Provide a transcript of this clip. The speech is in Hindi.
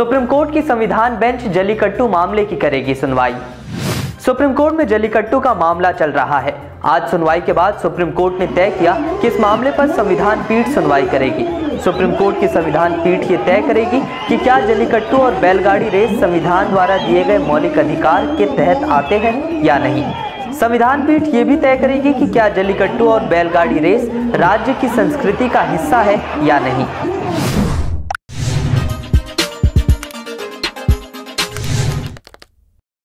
सुप्रीम कोर्ट की संविधान बेंच जलीकट्टू मामले की करेगी सुनवाई। सुप्रीम कोर्ट में जलीकट्टू का मामला चल रहा है। आज सुनवाई के बाद सुप्रीम कोर्ट ने तय किया कि इस मामले पर संविधान पीठ सुनवाई करेगी। सुप्रीम कोर्ट की संविधान पीठ ये तय करेगी कि क्या जलीकट्टू और बैलगाड़ी रेस संविधान द्वारा दिए गए मौलिक अधिकार के तहत आते हैं या नहीं। संविधान पीठ ये भी तय करेगी कि क्या जलीकट्टू और बैलगाड़ी रेस राज्य की संस्कृति का हिस्सा है या नहीं।